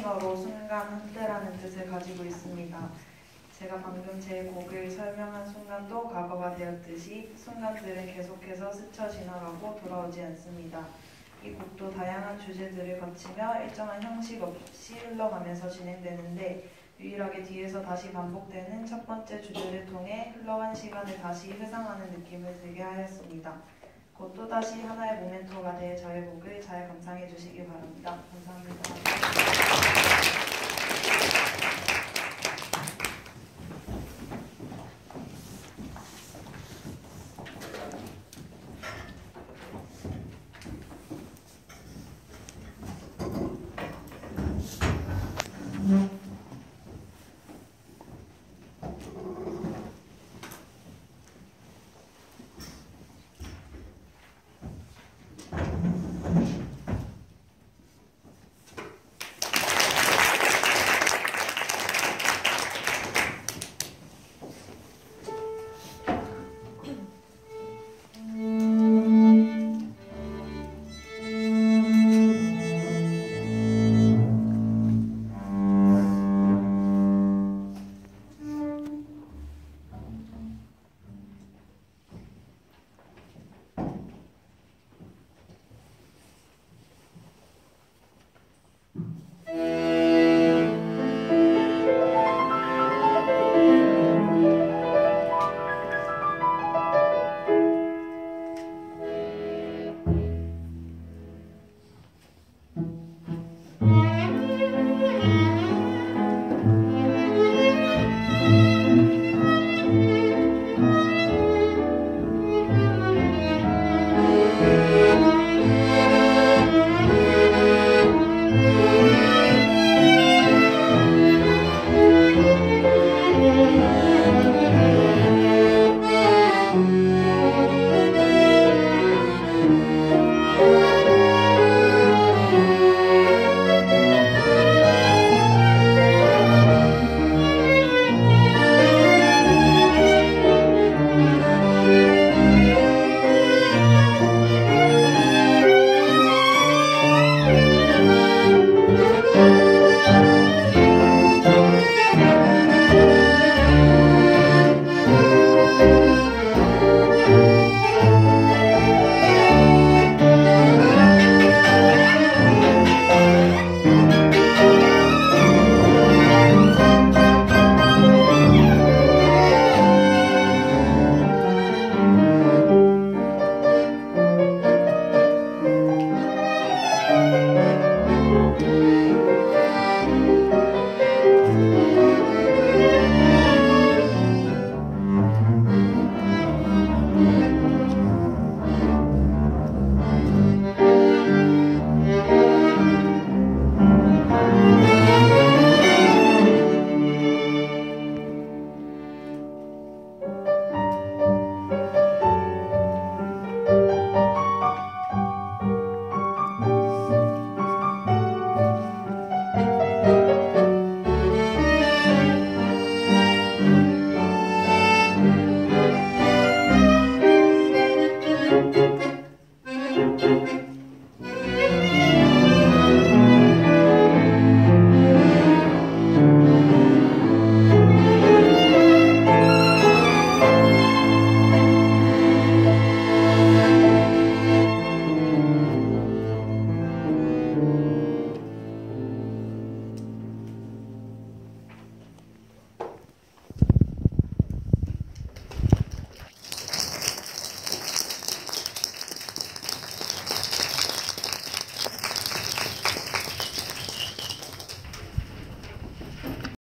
스페인어로 순간 한때라는 뜻을 가지고 있습니다. 제가 방금 제 곡을 설명한 순간도 과거가 되었듯이 순간들은 계속해서 스쳐 지나가고 돌아오지 않습니다. 이 곡도 다양한 주제들을 거치며 일정한 형식 없이 흘러가면서 진행되는데 유일하게 뒤에서 다시 반복되는 첫 번째 주제를 통해 흘러간 시간을 다시 회상하는 느낌을 들게 하였습니다. 곧 또다시 하나의 모멘토가 될 저의 곡을 잘 감상해 주시기 바랍니다. 감사합니다.